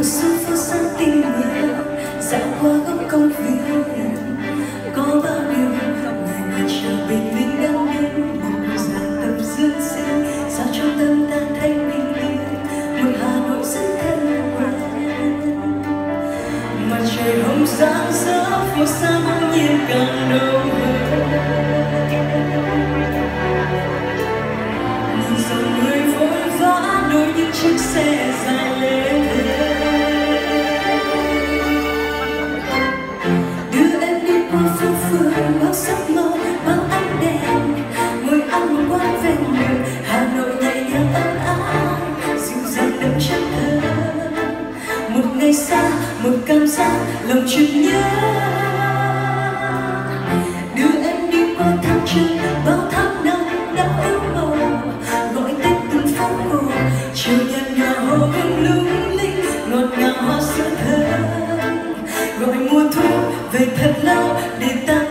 Mùa xuân phố xa tinh mơ Dạo qua góc công viên? Có bao điều Ngày ngày trở về bên đất nước Một giờ tâm dưỡng sinh Sao trong tâm ta thanh bình yên Một Hà Nội rất thân quen Mặt trời hồng sáng rỡ Phố xa bỗng nhiên càng đông hơn. Dòng người vội vã đôi những chiếc xe dài lên. bay xa, một cảm giác lòng chim nhớ. Đưa em đi qua tháng trước bao tháng năm đã yêu màu gọi tên từng phố mùa chiều nhạt nhòa hồ hương lung linh, ngọt ngào hoa sữa thơm. Gọi mùa thu về thật lâu để ta